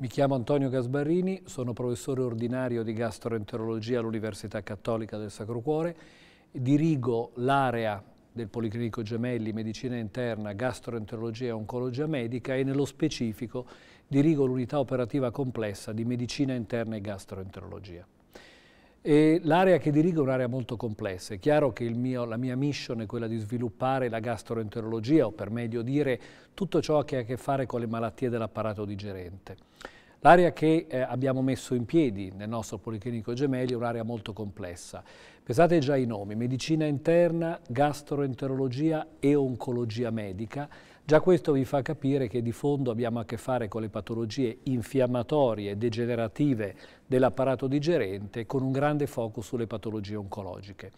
Mi chiamo Antonio Gasbarrini, sono professore ordinario di gastroenterologia all'Università Cattolica del Sacro Cuore, dirigo l'area del Policlinico Gemelli Medicina Interna, Gastroenterologia e Oncologia Medica e nello specifico dirigo l'unità operativa complessa di Medicina Interna e Gastroenterologia. L'area che dirigo è un'area molto complessa, è chiaro che mio, la mia mission è quella di sviluppare la gastroenterologia o per meglio dire tutto ciò che ha a che fare con le malattie dell'apparato digerente. L'area che eh, abbiamo messo in piedi nel nostro Policlinico Gemelli è un'area molto complessa. Pensate già i nomi, medicina interna, gastroenterologia e oncologia medica. Già questo vi fa capire che di fondo abbiamo a che fare con le patologie infiammatorie e degenerative dell'apparato digerente con un grande focus sulle patologie oncologiche.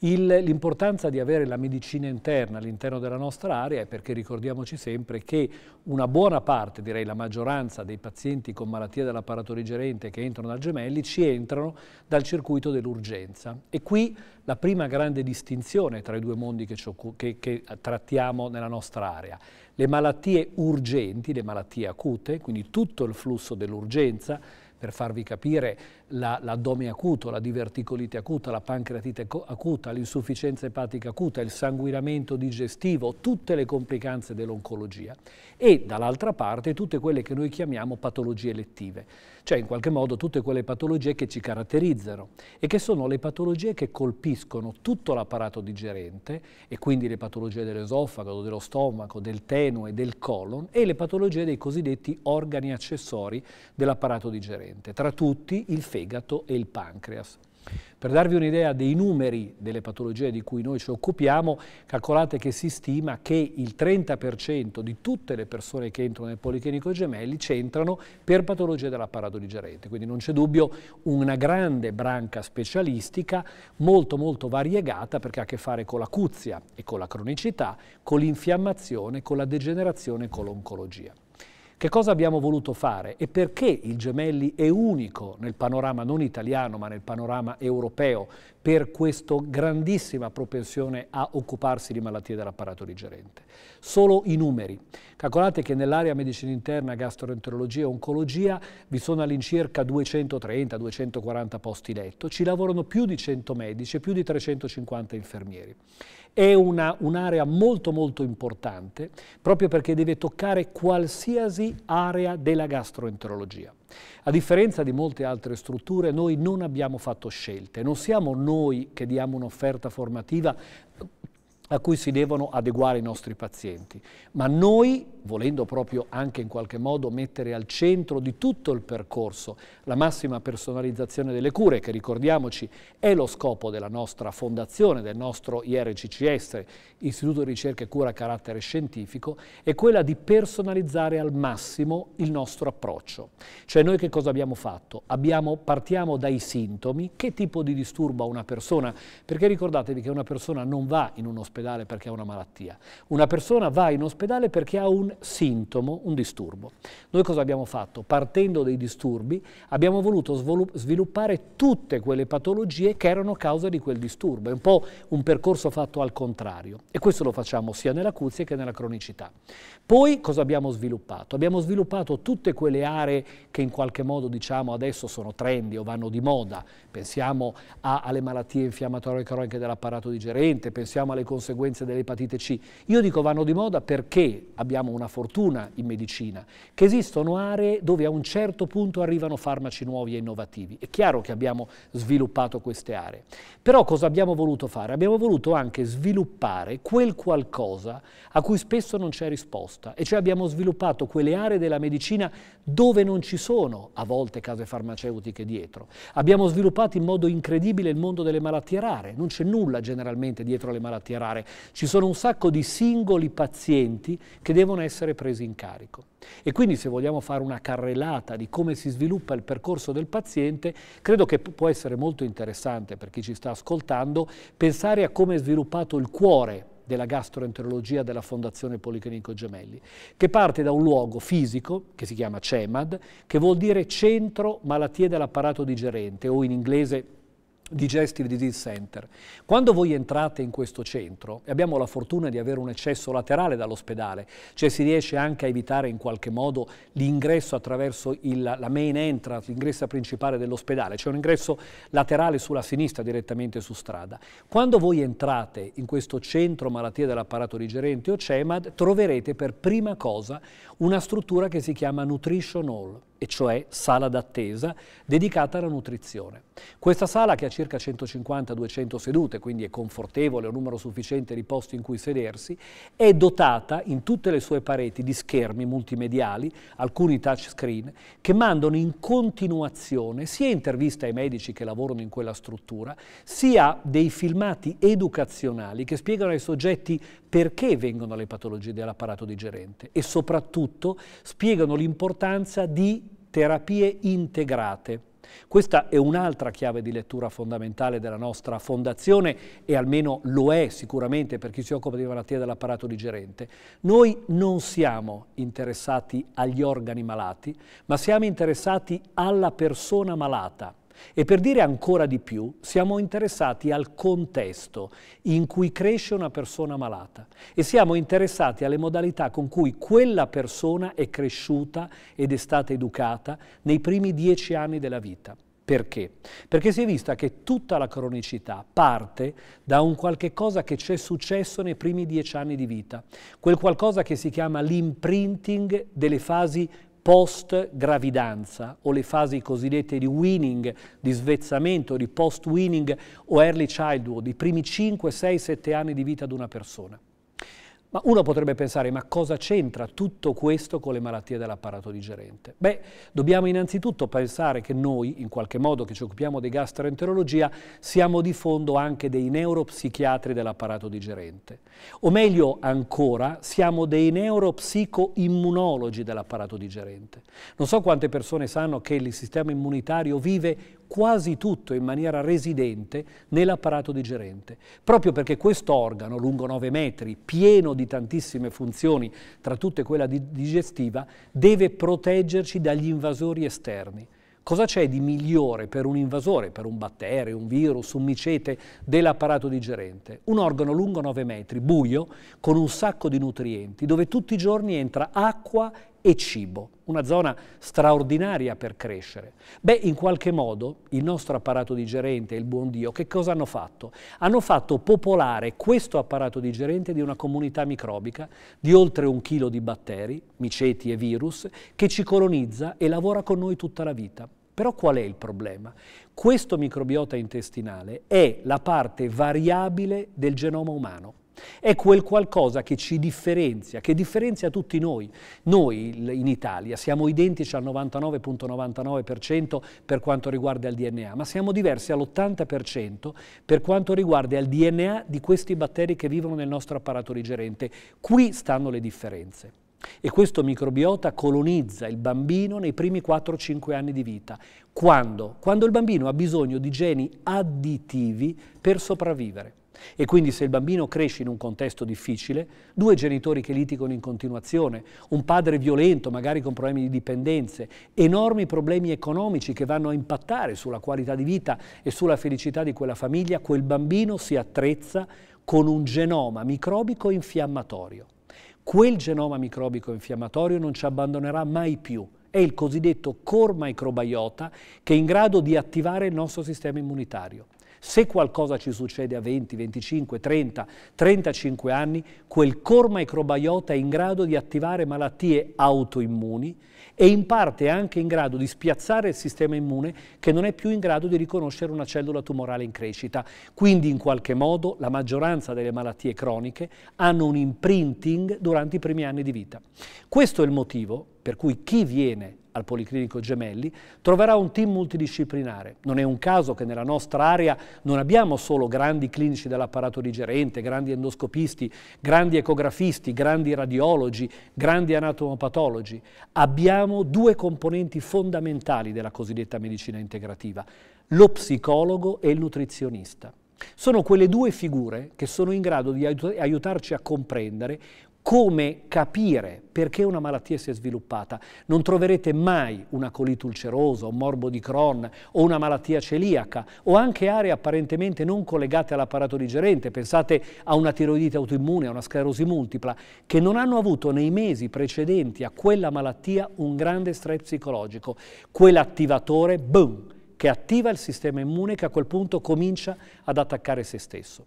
L'importanza di avere la medicina interna all'interno della nostra area è perché ricordiamoci sempre che una buona parte, direi la maggioranza dei pazienti con malattia dell'apparato digerente che entrano dal gemelli ci entrano dal circuito dell'urgenza. E qui la prima grande distinzione tra i due mondi che, che, che trattiamo nella nostra area. Le malattie urgenti, le malattie acute, quindi tutto il flusso dell'urgenza, per farvi capire l'addome la, acuto, la diverticolite acuta, la pancreatite acuta, l'insufficienza epatica acuta, il sanguinamento digestivo, tutte le complicanze dell'oncologia. E dall'altra parte tutte quelle che noi chiamiamo patologie elettive, cioè in qualche modo tutte quelle patologie che ci caratterizzano e che sono le patologie che colpiscono tutto l'apparato digerente e quindi le patologie dell'esofago, dello stomaco, del tenue, del colon e le patologie dei cosiddetti organi accessori dell'apparato digerente, tra tutti il fegato fegato e il pancreas. Per darvi un'idea dei numeri delle patologie di cui noi ci occupiamo, calcolate che si stima che il 30% di tutte le persone che entrano nel Policlinico Gemelli c'entrano per patologie dell'apparato digerente, quindi non c'è dubbio una grande branca specialistica molto molto variegata perché ha a che fare con l'acuzia e con la cronicità, con l'infiammazione, con la degenerazione e con l'oncologia. Che cosa abbiamo voluto fare e perché il Gemelli è unico nel panorama non italiano ma nel panorama europeo per questa grandissima propensione a occuparsi di malattie dell'apparato digerente? Solo i numeri. Calcolate che nell'area medicina interna, gastroenterologia e oncologia vi sono all'incirca 230-240 posti letto, ci lavorano più di 100 medici e più di 350 infermieri. È un'area un molto molto importante proprio perché deve toccare qualsiasi area della gastroenterologia. A differenza di molte altre strutture, noi non abbiamo fatto scelte, non siamo noi che diamo un'offerta formativa a cui si devono adeguare i nostri pazienti, ma noi, volendo proprio anche in qualche modo mettere al centro di tutto il percorso la massima personalizzazione delle cure, che ricordiamoci è lo scopo della nostra fondazione, del nostro IRCCS, Istituto di Ricerca e Cura a carattere scientifico, è quella di personalizzare al massimo il nostro approccio. Cioè noi che cosa abbiamo fatto? Abbiamo, partiamo dai sintomi, che tipo di disturbo ha una persona, perché ricordatevi che una persona non va in un ospedale ospedale perché ha una malattia. Una persona va in ospedale perché ha un sintomo, un disturbo. Noi cosa abbiamo fatto? Partendo dai disturbi abbiamo voluto sviluppare tutte quelle patologie che erano causa di quel disturbo. È un po' un percorso fatto al contrario e questo lo facciamo sia nell'acuzia che nella cronicità. Poi cosa abbiamo sviluppato? Abbiamo sviluppato tutte quelle aree che in qualche modo diciamo adesso sono trendy o vanno di moda. Pensiamo a, alle malattie infiammatorie croniche dell'apparato digerente, pensiamo alle conseguenze conseguenze dell'epatite C. Io dico vanno di moda perché abbiamo una fortuna in medicina, che esistono aree dove a un certo punto arrivano farmaci nuovi e innovativi. È chiaro che abbiamo sviluppato queste aree. Però cosa abbiamo voluto fare? Abbiamo voluto anche sviluppare quel qualcosa a cui spesso non c'è risposta, e cioè abbiamo sviluppato quelle aree della medicina dove non ci sono a volte case farmaceutiche dietro. Abbiamo sviluppato in modo incredibile il mondo delle malattie rare, non c'è nulla generalmente dietro le malattie rare fare. Ci sono un sacco di singoli pazienti che devono essere presi in carico. E quindi se vogliamo fare una carrellata di come si sviluppa il percorso del paziente, credo che può essere molto interessante per chi ci sta ascoltando pensare a come è sviluppato il cuore della gastroenterologia della Fondazione Policlinico Gemelli, che parte da un luogo fisico, che si chiama CEMAD, che vuol dire Centro Malattie dell'Apparato Digerente, o in inglese Digestive Disease Center. Quando voi entrate in questo centro, e abbiamo la fortuna di avere un eccesso laterale dall'ospedale, cioè si riesce anche a evitare in qualche modo l'ingresso attraverso il, la main entrance, l'ingresso principale dell'ospedale, c'è un ingresso laterale sulla sinistra direttamente su strada. Quando voi entrate in questo centro malattie dell'apparato digerente o CEMAD, troverete per prima cosa una struttura che si chiama Nutrition Hall e cioè sala d'attesa dedicata alla nutrizione. Questa sala che ha circa 150-200 sedute, quindi è confortevole, ha un numero sufficiente di posti in cui sedersi, è dotata in tutte le sue pareti di schermi multimediali, alcuni touchscreen, che mandano in continuazione sia interviste ai medici che lavorano in quella struttura, sia dei filmati educazionali che spiegano ai soggetti perché vengono le patologie dell'apparato digerente e soprattutto spiegano l'importanza di terapie integrate. Questa è un'altra chiave di lettura fondamentale della nostra fondazione e almeno lo è sicuramente per chi si occupa di malattie dell'apparato digerente. Noi non siamo interessati agli organi malati, ma siamo interessati alla persona malata. E per dire ancora di più, siamo interessati al contesto in cui cresce una persona malata e siamo interessati alle modalità con cui quella persona è cresciuta ed è stata educata nei primi dieci anni della vita. Perché? Perché si è vista che tutta la cronicità parte da un qualche cosa che c'è successo nei primi dieci anni di vita, quel qualcosa che si chiama l'imprinting delle fasi post gravidanza o le fasi cosiddette di winning, di svezzamento, di post winning o early childhood, i primi 5, 6, 7 anni di vita di una persona. Ma uno potrebbe pensare, ma cosa c'entra tutto questo con le malattie dell'apparato digerente? Beh, dobbiamo innanzitutto pensare che noi, in qualche modo che ci occupiamo di gastroenterologia, siamo di fondo anche dei neuropsichiatri dell'apparato digerente. O meglio ancora, siamo dei neuropsicoimmunologi dell'apparato digerente. Non so quante persone sanno che il sistema immunitario vive quasi tutto in maniera residente nell'apparato digerente, proprio perché questo organo, lungo 9 metri, pieno di tantissime funzioni, tra tutte quella digestiva, deve proteggerci dagli invasori esterni. Cosa c'è di migliore per un invasore, per un batterio, un virus, un micete dell'apparato digerente? Un organo lungo 9 metri, buio, con un sacco di nutrienti, dove tutti i giorni entra acqua e cibo, una zona straordinaria per crescere. Beh, in qualche modo il nostro apparato digerente e il buon Dio che cosa hanno fatto? Hanno fatto popolare questo apparato digerente di una comunità microbica di oltre un chilo di batteri, miceti e virus, che ci colonizza e lavora con noi tutta la vita. Però qual è il problema? Questo microbiota intestinale è la parte variabile del genoma umano. È quel qualcosa che ci differenzia, che differenzia tutti noi. Noi in Italia siamo identici al 99.99% per quanto riguarda il DNA, ma siamo diversi all'80% per quanto riguarda il DNA di questi batteri che vivono nel nostro apparato digerente. Qui stanno le differenze. E questo microbiota colonizza il bambino nei primi 4-5 anni di vita. Quando? Quando il bambino ha bisogno di geni additivi per sopravvivere. E quindi se il bambino cresce in un contesto difficile, due genitori che litigano in continuazione, un padre violento, magari con problemi di dipendenze, enormi problemi economici che vanno a impattare sulla qualità di vita e sulla felicità di quella famiglia, quel bambino si attrezza con un genoma microbico infiammatorio. Quel genoma microbico infiammatorio non ci abbandonerà mai più. È il cosiddetto core microbiota che è in grado di attivare il nostro sistema immunitario. Se qualcosa ci succede a 20, 25, 30, 35 anni, quel core microbiota è in grado di attivare malattie autoimmuni e in parte è anche in grado di spiazzare il sistema immune che non è più in grado di riconoscere una cellula tumorale in crescita. Quindi in qualche modo la maggioranza delle malattie croniche hanno un imprinting durante i primi anni di vita. Questo è il motivo per cui chi viene al Policlinico Gemelli, troverà un team multidisciplinare. Non è un caso che nella nostra area non abbiamo solo grandi clinici dell'apparato digerente, grandi endoscopisti, grandi ecografisti, grandi radiologi, grandi anatomopatologi. Abbiamo due componenti fondamentali della cosiddetta medicina integrativa, lo psicologo e il nutrizionista. Sono quelle due figure che sono in grado di aiutarci a comprendere come capire perché una malattia si è sviluppata. Non troverete mai una colite ulcerosa, un morbo di Crohn o una malattia celiaca o anche aree apparentemente non collegate all'apparato digerente. Pensate a una tiroidite autoimmune, a una sclerosi multipla, che non hanno avuto nei mesi precedenti a quella malattia un grande stress psicologico. Quell'attivatore, boom, che attiva il sistema immune che a quel punto comincia ad attaccare se stesso.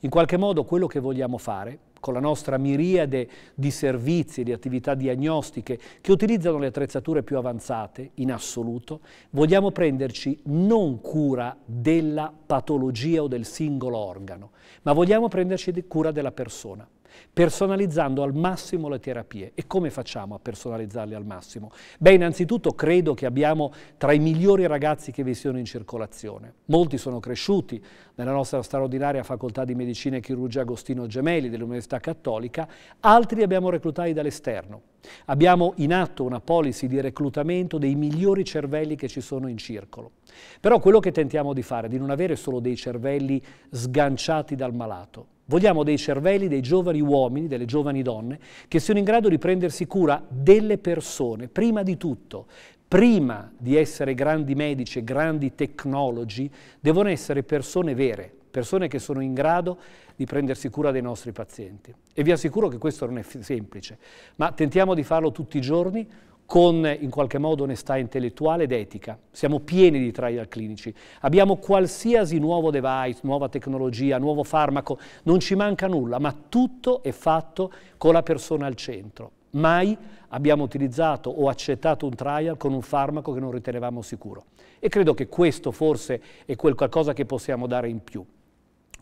In qualche modo quello che vogliamo fare con la nostra miriade di servizi e di attività diagnostiche che utilizzano le attrezzature più avanzate in assoluto, vogliamo prenderci non cura della patologia o del singolo organo, ma vogliamo prenderci cura della persona personalizzando al massimo le terapie. E come facciamo a personalizzarle al massimo? Beh, innanzitutto credo che abbiamo tra i migliori ragazzi che vi siano in circolazione. Molti sono cresciuti nella nostra straordinaria facoltà di medicina e chirurgia Agostino Gemelli dell'Università Cattolica, altri li abbiamo reclutati dall'esterno. Abbiamo in atto una policy di reclutamento dei migliori cervelli che ci sono in circolo. Però quello che tentiamo di fare è di non avere solo dei cervelli sganciati dal malato, Vogliamo dei cervelli, dei giovani uomini, delle giovani donne, che siano in grado di prendersi cura delle persone, prima di tutto. Prima di essere grandi medici e grandi tecnologi, devono essere persone vere, persone che sono in grado di prendersi cura dei nostri pazienti. E vi assicuro che questo non è semplice, ma tentiamo di farlo tutti i giorni con in qualche modo onestà intellettuale ed etica. Siamo pieni di trial clinici, abbiamo qualsiasi nuovo device, nuova tecnologia, nuovo farmaco, non ci manca nulla, ma tutto è fatto con la persona al centro. Mai abbiamo utilizzato o accettato un trial con un farmaco che non ritenevamo sicuro. E credo che questo forse è quel qualcosa che possiamo dare in più.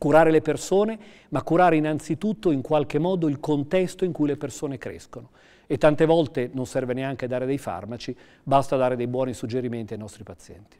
Curare le persone, ma curare innanzitutto in qualche modo il contesto in cui le persone crescono e tante volte non serve neanche dare dei farmaci, basta dare dei buoni suggerimenti ai nostri pazienti.